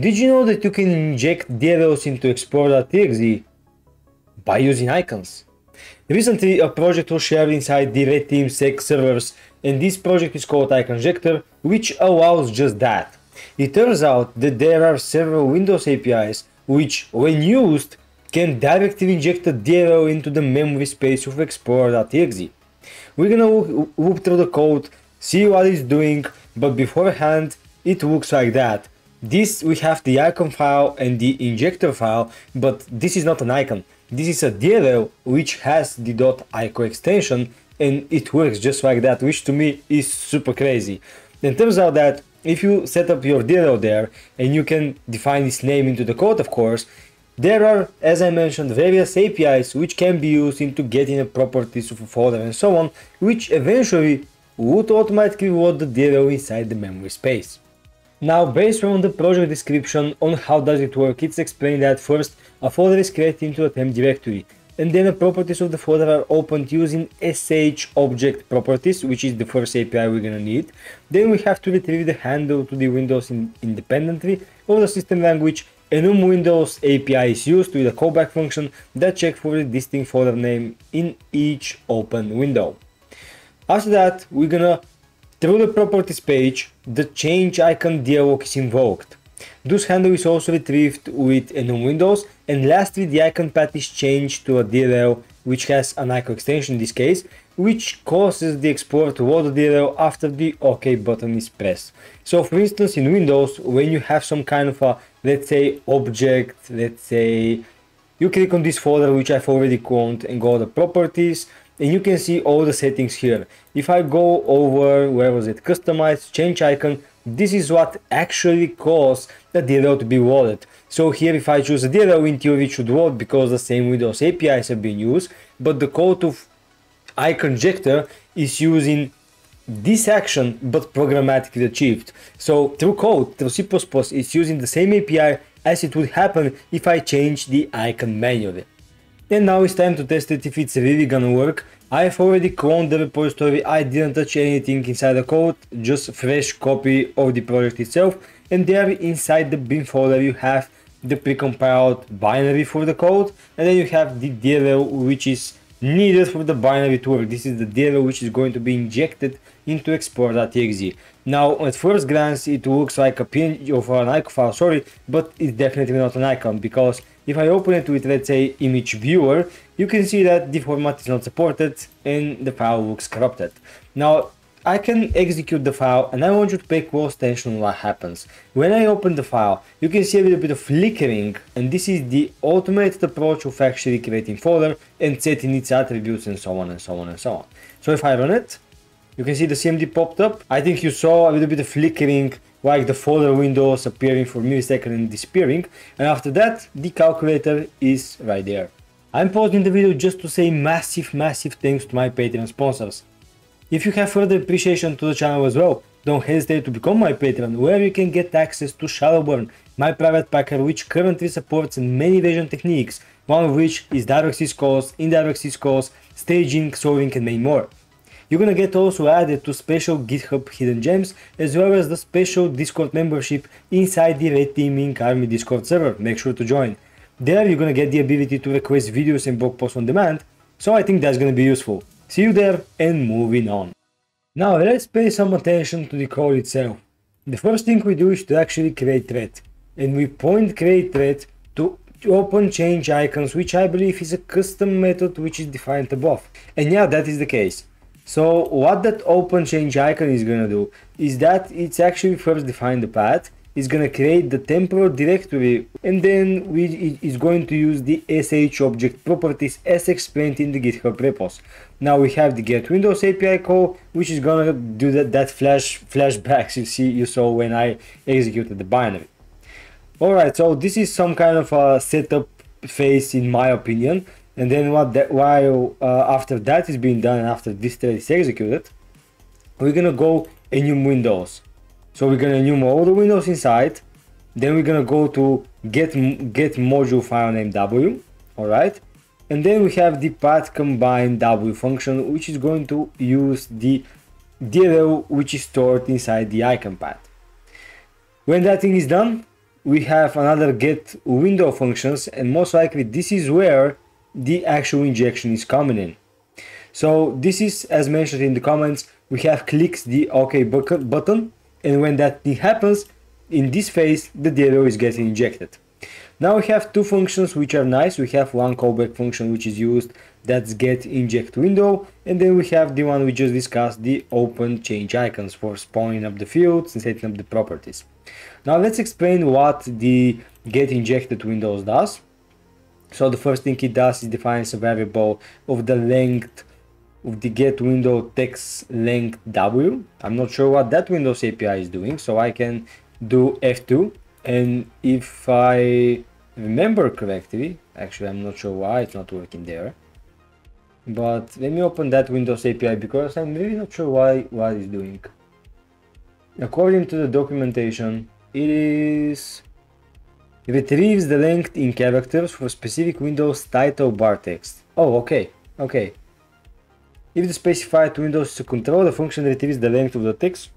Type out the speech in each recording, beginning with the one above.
Did you know that you can inject DLLs into explorer.exe by using icons? Recently, a project was shared inside the Red Team Sec servers, and this project is called Iconjector, which allows just that. It turns out that there are several Windows APIs which, when used, can directly inject a DLL into the memory space of Explorer.exe. We're gonna loop through the code, see what it's doing, but beforehand, it looks like that. This we have the icon file and the injector file, but this is not an icon. This is a DLL which has the .ico extension and it works just like that, which to me is super crazy. And turns out that if you set up your DLL there and you can define its name into the code of course, there are, as I mentioned, various APIs which can be used into getting the properties of a folder and so on, which eventually would automatically load the DLL inside the memory space. Now based on the project description on how does it work, it's explained that first a folder is created into a temp directory and then the properties of the folder are opened using sh object properties which is the first API we're gonna need. Then we have to retrieve the handle to the Windows in independently of the system language enum Windows API is used with a callback function that checks for the distinct folder name in each open window. After that, we're gonna through the properties page, the change icon dialog is invoked. This handle is also retrieved with enum windows and lastly the icon path is changed to a DLL which has an icon extension in this case which causes the explorer to load the DLL after the OK button is pressed. So for instance in Windows when you have some kind of a let's say object, let's say you click on this folder which I've already cloned and go to properties and you can see all the settings here. If I go over, where was it, customize, change icon, this is what actually caused the DLL to be wallet. So here if I choose a DLL in theory it should work because the same Windows APIs have been used, but the code of Iconjector is using this action but programmatically achieved. So through code, through C++, it's using the same API as it would happen if I change the icon manually. And now it's time to test it if it's really gonna work. I've already cloned the repository, I didn't touch anything inside the code, just fresh copy of the project itself. And there inside the bin folder you have the precompiled binary for the code and then you have the DLL which is needed for the binary to work. This is the DLL which is going to be injected into export.exe. Now at first glance it looks like a pin of an icon file, sorry, but it's definitely not an icon because if I open it with let's say image viewer, you can see that the format is not supported and the file looks corrupted. Now I can execute the file and I want you to pay close attention on what happens. When I open the file, you can see a little bit of flickering and this is the automated approach of actually creating folder and setting its attributes and so on and so on and so on. So if I run it, you can see the CMD popped up. I think you saw a little bit of flickering like the folder windows appearing for millisecond and disappearing and after that the calculator is right there. I'm pausing the video just to say massive massive thanks to my Patreon sponsors. If you have further appreciation to the channel as well, don't hesitate to become my Patreon where you can get access to Shadowburn, my private packer which currently supports many evasion techniques, one of which is direct syscalls, indirect syscalls, staging, solving and many more. You're gonna get also added to special GitHub hidden gems as well as the special Discord membership inside the Red Teaming Army Discord server, make sure to join. There you're gonna get the ability to request videos and blog posts on demand, so I think that's gonna be useful. See you there and moving on. Now let's pay some attention to the code itself. The first thing we do is to actually create thread. And we point create thread to open change icons which I believe is a custom method which is defined above. And yeah that is the case. So what that open change icon is gonna do is that it's actually first define the path. It's to create the temporal directory and then we is going to use the sh object properties as explained in the github repos. Now we have the get windows api call which is to do that, that flash flashbacks you see you saw when i executed the binary. All right so this is some kind of a setup phase in my opinion and then what that while uh, after that is being done after this thread is executed we're gonna go enum windows so we're gonna enumerate all the windows inside. Then we're gonna go to get get module file name w. All right. And then we have the path combine w function, which is going to use the DLL which is stored inside the icon path. When that thing is done, we have another get window functions and most likely this is where the actual injection is coming in. So this is as mentioned in the comments, we have clicks the OK button and when that thing happens, in this phase the DLL is getting injected. Now we have two functions which are nice. We have one callback function which is used that's get inject window and then we have the one we just discussed the open change icons for spawning up the fields and setting up the properties. Now let's explain what the get injected windows does. So the first thing it does is defines a variable of the length of the get window text length w. I'm not sure what that Windows API is doing, so I can do F2 and if I remember correctly, actually I'm not sure why it's not working there, but let me open that Windows API because I'm really not sure why what it's doing. According to the documentation, it is retrieves the length in characters for specific Windows title bar text. Oh, okay, okay. If the specified Windows is a control, the function retrieves the length of the text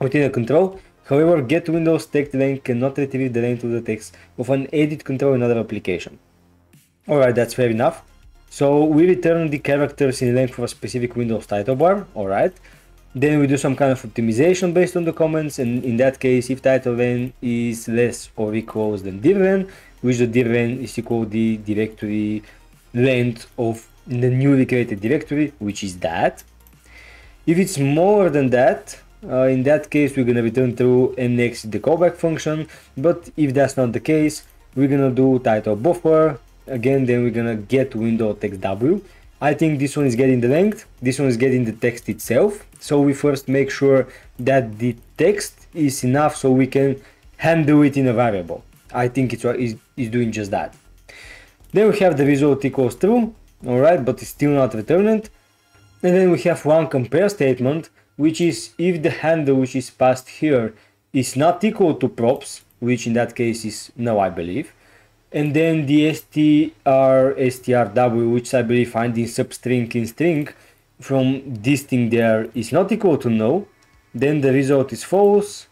within a control. However, get Windows text length cannot retrieve the length of the text of an edit control in another application. Alright, that's fair enough. So we return the characters in length for a specific Windows title bar, alright. Then we do some kind of optimization based on the comments and in that case if title len is less or equals than dirlen, which the dirlen is equal the directory length of the newly created directory, which is that. If it's more than that, uh, in that case we're gonna return true and next the callback function, but if that's not the case, we're gonna do title buffer again then we're gonna get window text w i think this one is getting the length. This one is getting the text itself. So we first make sure that the text is enough so we can handle it in a variable. I think it's is doing just that. Then we have the result equals true all right but it's still not returned. And then we have one compare statement which is if the handle which is passed here is not equal to props which in that case is no i believe and then the str strw which I believe finding substring in string from this thing there is not equal to no then the result is false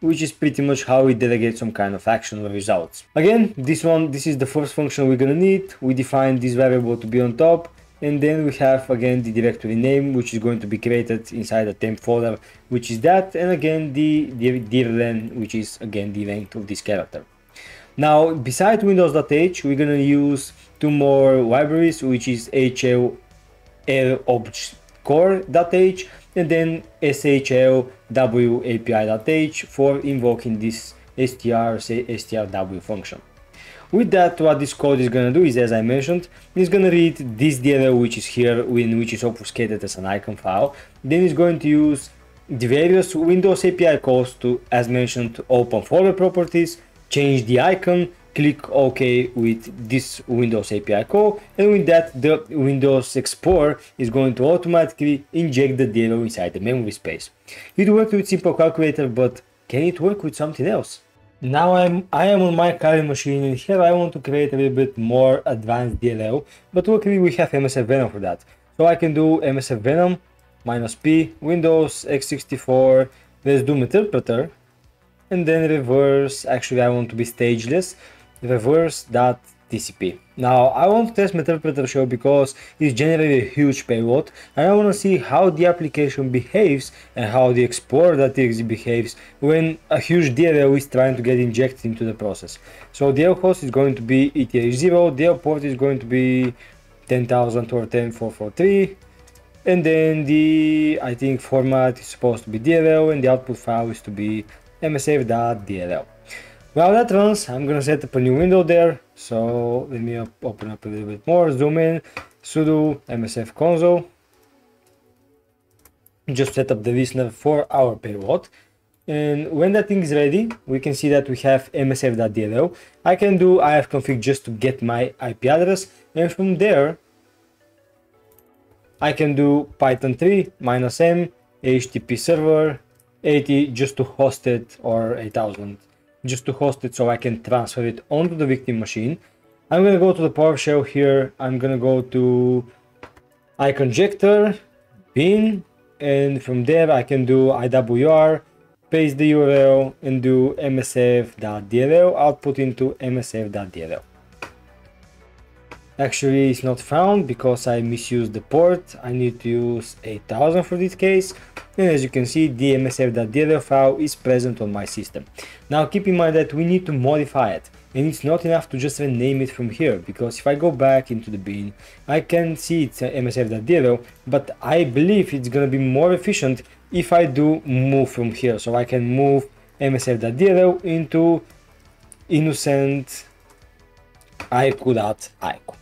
which is pretty much how we delegate some kind of action or results. Again, this one, this is the first function we're gonna need. We define this variable to be on top and then we have again the directory name which is going to be created inside the temp folder which is that and again the, the dirlen which is again the length of this character. Now, beside windows.h, we're gonna use two more libraries, which is hl core.h and then shlwapi.h for invoking this str strw function. With that, what this code is gonna do is, as I mentioned, it's gonna read this DLL which is here, which is obfuscated as an icon file. Then it's going to use the various Windows API calls to, as mentioned, open folder properties, change the icon, click OK with this Windows API call, and with that, the Windows Explorer is going to automatically inject the DLL inside the memory space. It worked with Simple Calculator, but can it work with something else? Now I'm I am on my current machine and here I want to create a little bit more advanced DLL, but luckily we have MSF Venom for that. So I can do MSF Venom minus P, Windows x64, let's do Meterpreter, and then reverse actually I want to be stageless reverse that TCP. Now I want to test Meterpreter Show because it's generally a huge payload and I want to see how the application behaves and how the explorer.exe behaves when a huge DLL is trying to get injected into the process. So DL host is going to be ETH0, DL port is going to be 10,000 or 10443 and then the I think format is supposed to be DLL and the output file is to be msf.dll. Well, that runs, I'm gonna set up a new window there. So let me open up a little bit more, zoom in, sudo msf console. Just set up the listener for our payload. And when that thing is ready, we can see that we have msf.dll. I can do ifconfig just to get my IP address. And from there, I can do python 3 minus m http server 80 just to host it or 8000 just to host it so I can transfer it onto the victim machine. I'm gonna go to the PowerShell here. I'm gonna go to iconjector bin and from there I can do IWR paste the URL and do msf.dll output into msf.dll. Actually, it's not found because I misused the port. I need to use 8000 for this case. And as you can see, the msf.dll file is present on my system. Now keep in mind that we need to modify it. And it's not enough to just rename it from here, because if I go back into the bin, I can see it's msf.dll, but I believe it's gonna be more efficient if I do move from here. So I can move msf.dll into innocent aiku.aiku.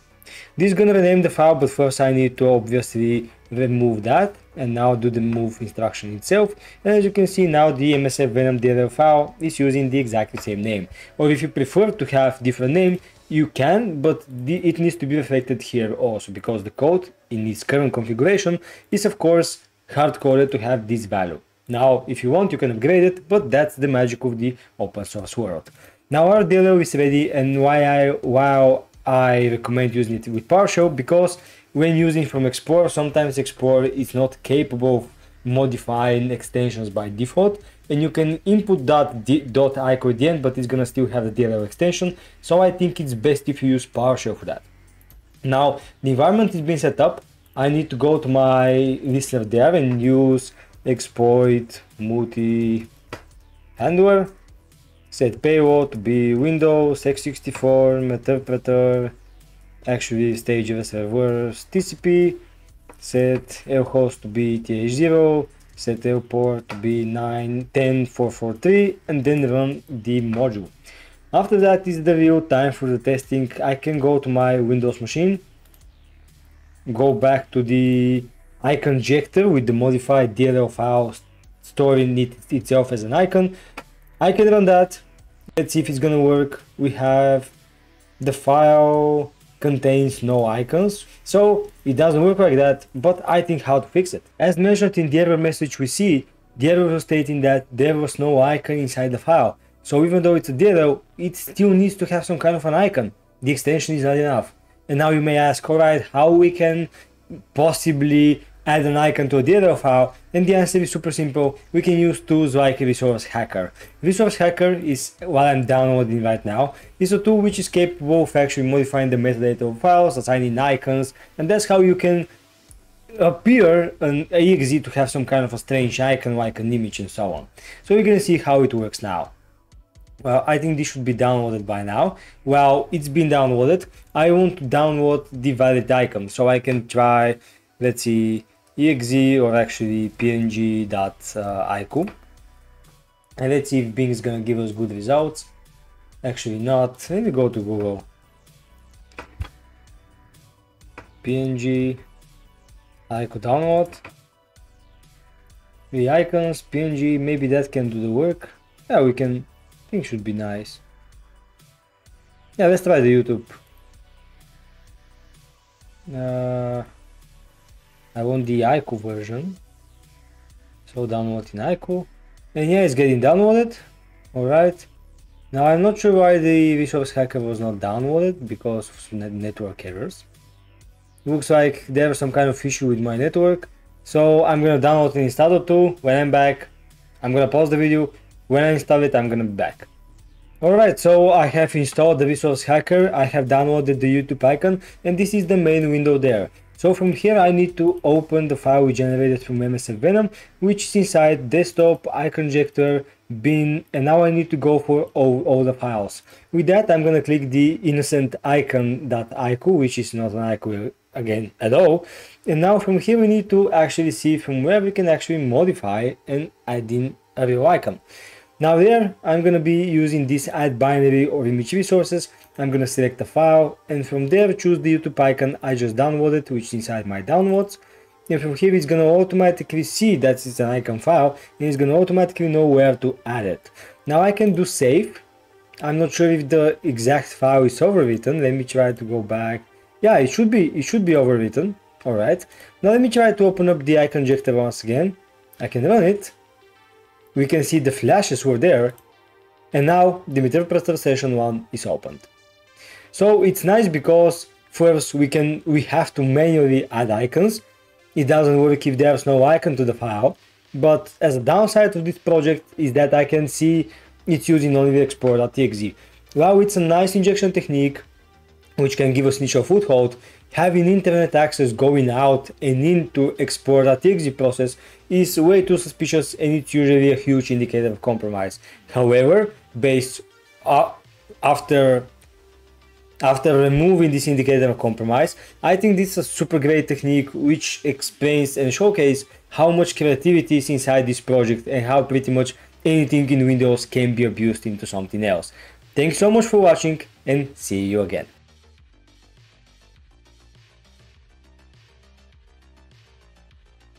This is gonna rename the file, but first I need to obviously remove that and now do the move instruction itself. And as you can see now the MSF Venom DLL file is using the exactly same name. Or if you prefer to have different name, you can, but it needs to be reflected here also because the code in its current configuration is of course hard-coded to have this value. Now, if you want, you can upgrade it, but that's the magic of the open source world. Now our DLL is ready and why I, while I recommend using it with PowerShell because when using from Explorer, sometimes Explorer is not capable of modifying extensions by default. And you can input that dot icon at the end but it's gonna still have the DLL extension. So I think it's best if you use PowerShell for that. Now the environment is being set up. I need to go to my listener there and use exploit multi handler set payload to be Windows x64 interpreter actually stage of servers TCP, set lhost to be th0, set lport to be 910443 and then run the module. After that is the real time for the testing. I can go to my Windows machine, go back to the icon injector with the modified DLL file storing it itself as an icon. I can run that. Let's see if it's gonna work. We have the file contains no icons. So it doesn't work like that, but I think how to fix it. As mentioned in the error message we see, the error was stating that there was no icon inside the file. So even though it's a DLL, it still needs to have some kind of an icon. The extension is not enough. And now you may ask, alright, how we can possibly add an icon to a DLL file? And the answer is super simple. We can use tools like Resource Hacker. Resource Hacker is what I'm downloading right now. It's a tool which is capable of actually modifying the metadata of files, assigning icons, and that's how you can appear an exe to have some kind of a strange icon like an image and so on. So we're gonna see how it works now. Well, I think this should be downloaded by now. Well, it's been downloaded. I want to download the valid icon so I can try, let's see, exe or actually png.iq and let's see if Bing is gonna give us good results. Actually not. Let me go to Google. Png iq download. The icons png maybe that can do the work. Yeah we can. I think should be nice. Yeah let's try the YouTube. Uh, I want the IQ version. So download in IQ. And yeah, it's getting downloaded. Alright. Now I'm not sure why the Resource Hacker was not downloaded because of network errors. Looks like there's some kind of issue with my network. So I'm gonna download and install it too. When I'm back, I'm gonna pause the video. When I install it, I'm gonna be back. Alright, so I have installed the Resource Hacker, I have downloaded the YouTube icon, and this is the main window there. So from here I need to open the file we generated from MSF Venom, which is inside desktop, iConjector, bin, and now I need to go for all, all the files. With that I'm gonna click the innocent icon.iq, which is not an iq again at all. And now from here we need to actually see from where we can actually modify and add in a real icon. Now there, I'm gonna be using this add binary or image resources. I'm gonna select a file and from there choose the YouTube icon I just downloaded, which is inside my downloads. And from here it's gonna automatically see that it's an icon file and it's gonna automatically know where to add it. Now I can do save. I'm not sure if the exact file is overwritten. Let me try to go back. Yeah, it should be it should be overwritten. Alright. Now let me try to open up the icon injector once again. I can run it we can see the flashes were there and now the interpreter session 1 is opened. So it's nice because first we can we have to manually add icons. It doesn't work if there's no icon to the file. but as a downside of this project is that I can see it's using only the Explorer.txt. While it's a nice injection technique, which can give us initial foothold, having internet access going out and in to export into Explorer.txt process is way too suspicious and it's usually a huge indicator of compromise. However, based uh, after after removing this indicator of compromise, I think this is a super great technique which explains and showcases how much creativity is inside this project and how pretty much anything in Windows can be abused into something else. Thanks so much for watching and see you again.